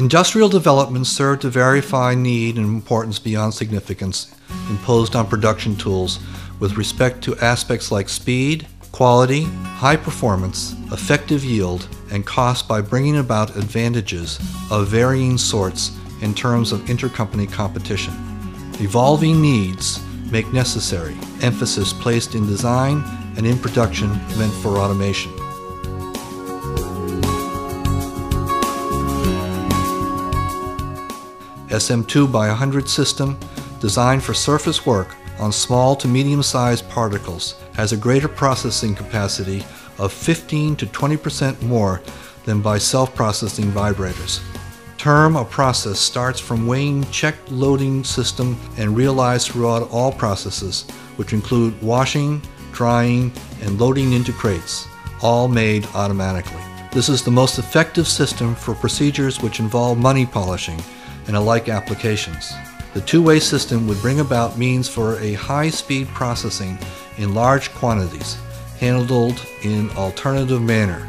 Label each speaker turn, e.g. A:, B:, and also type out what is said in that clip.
A: Industrial developments serve to verify need and importance beyond significance imposed on production tools with respect to aspects like speed, quality, high performance, effective yield, and cost by bringing about advantages of varying sorts in terms of intercompany competition. Evolving needs make necessary emphasis placed in design and in production meant for automation. SM2 by 100 system, designed for surface work on small to medium-sized particles, has a greater processing capacity of 15 to 20% more than by self-processing vibrators. Term of process starts from weighing checked loading system and realized throughout all processes, which include washing, drying, and loading into crates, all made automatically. This is the most effective system for procedures which involve money polishing and alike applications. The two-way system would bring about means for a high-speed processing in large quantities, handled in alternative manner,